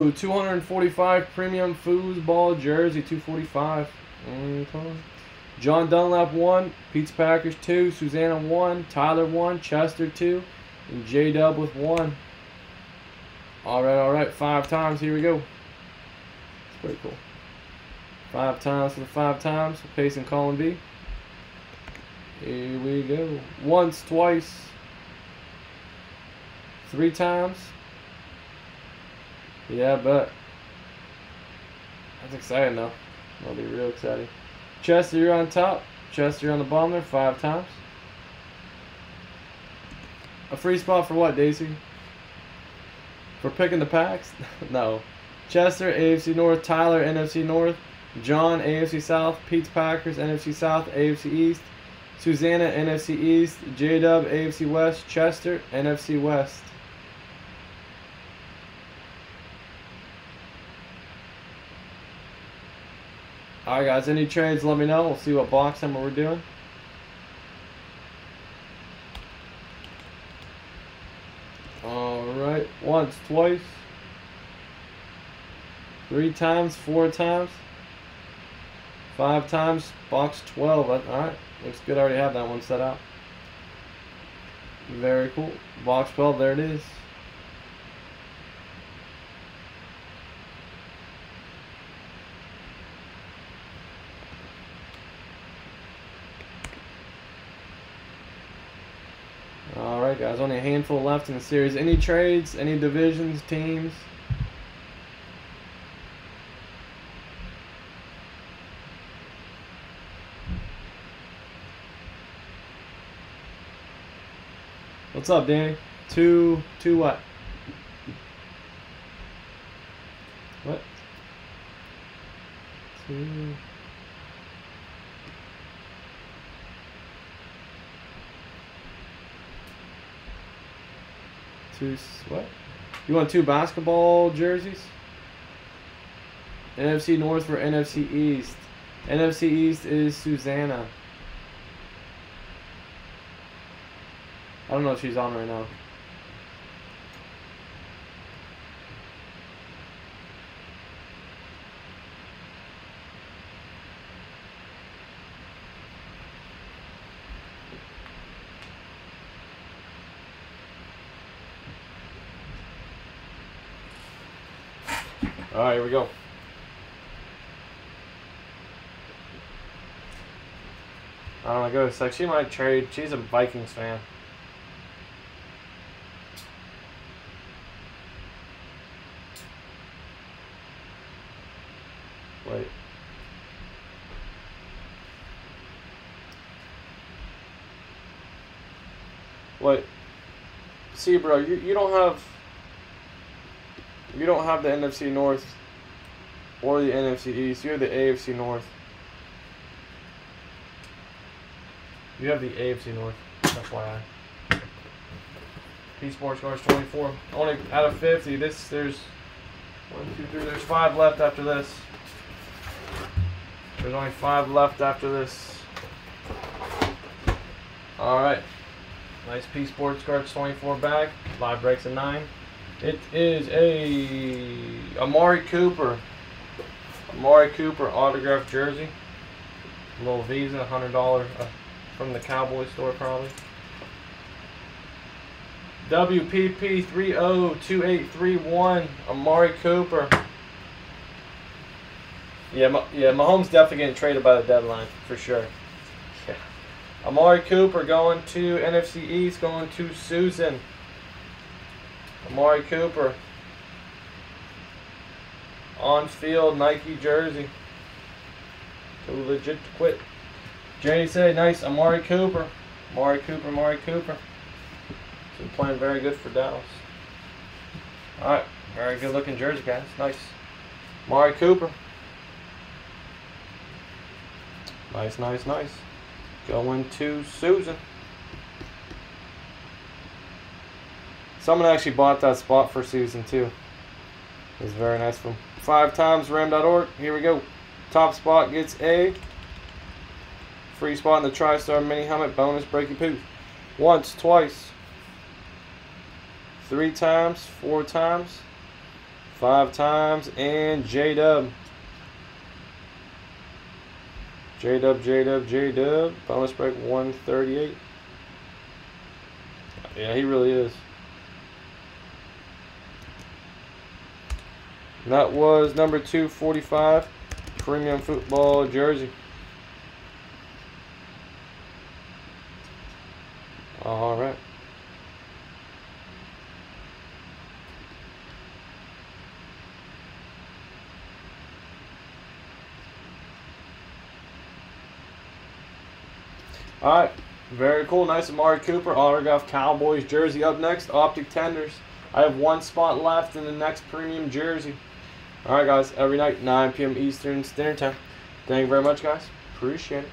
245 premium foosball jersey, 245. Mm, John Dunlap 1, Pete's Packers 2, Susanna 1, Tyler 1, Chester 2, and J Dub with 1. Alright, alright, five times. Here we go. It's pretty cool. Five times for the five times. Payson column B. Here we go. Once, twice, three times. Yeah, but that's exciting though. That'll be real exciting. Chester, you're on top. Chester, on the bottom there five times. A free spot for what, Daisy? For picking the packs? no. Chester, AFC North. Tyler, NFC North. John, AFC South. Pete's Packers, NFC South. AFC East. Susanna, NFC East. J Dub, AFC West. Chester, NFC West. Alright guys, any trades let me know. We'll see what box number we're doing. Alright, once, twice. Three times, four times. Five times, box 12. Alright, looks good. I already have that one set out. Very cool. Box 12, there it is. Alright guys, only a handful left in the series. Any trades, any divisions, teams? What's up, Danny? Two, two what? What? Two. Two, what? You want two basketball jerseys? NFC North for NFC East. NFC East is Susanna. I don't know if she's on right now. Alright, here we go. I don't know, go. It's like she might trade. She's a Vikings fan. Wait. Wait. See, bro, you, you don't have... You don't have the NFC North or the NFC East. You have the AFC North. You have the AFC North. FYI. P Sports Cards 24. Only out of 50. This, there's one, two, three. There's five left after this. There's only five left after this. Alright. Nice P Sports Cards 24 bag. Live breaks at 9. It is a Amari Cooper. Amari Cooper autographed jersey. A little Visa, $100 uh, from the Cowboy store probably. WPP 302831 Amari Cooper. Yeah, yeah, Mahomes definitely getting traded by the deadline for sure. Yeah. Amari Cooper going to NFC East, going to Susan. Amari Cooper. On field Nike jersey. Too legit to quit. Jay said, nice. Amari Cooper. Amari Cooper, Amari Cooper. Playing very good for Dallas. Alright. Very good looking jersey, guys. Nice. Amari Cooper. Nice, nice, nice. Going to Susan. Someone actually bought that spot for Susan too. It was very nice from five times ram.org. Here we go. Top spot gets a free spot in the TriStar mini helmet bonus breaky poo. Once, twice, three times, four times, five times, and J Dub. J Dub, J Dub, J Dub. Bonus break 138. Yeah, he really is. That was number 245, premium football jersey. All right. All right. Very cool. Nice Amari Cooper autograph Cowboys jersey up next. Optic Tenders. I have one spot left in the next premium jersey. All right, guys. Every night, 9 p.m. Eastern Standard Time. Thank you very much, guys. Appreciate it.